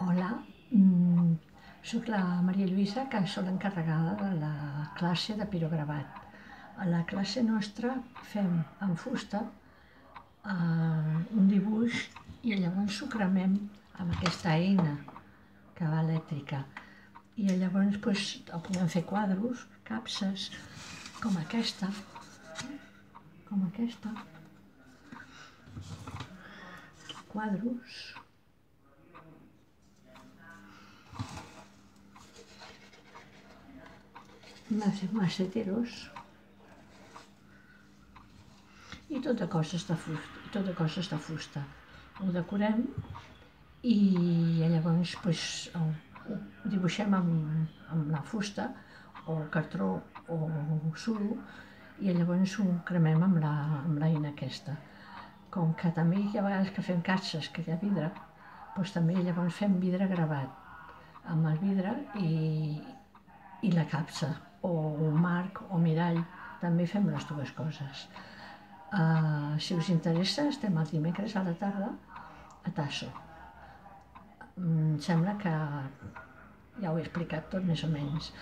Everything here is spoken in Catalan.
Hola, mm, soc la Maria Lluïsa, que sóc l'encarregada de la classe de pirogravat. A la classe nostra fem en fusta eh, un dibuix i llavors ho cremem amb aquesta eina que va elèctrica. I llavors doncs, podem fer quadros, capses, com aquesta, com aquesta, quadros, maceteros i tot de coses de fusta, tot de coses de fusta. Ho decorem i llavors pues, ho dibuixem amb, amb la fusta o cartró o suro i llavors ho cremem amb l'eina aquesta. Com que també hi ha vegades que fem caixes que hi ha vidre, doncs també llavors fem vidre gravat amb el vidre i, i la capsa o marc o mirall, també fem les dues coses. Uh, si us interessa, estem el dimecres a la tarda a Tasso. Em sembla que ja ho he explicat tot més o menys.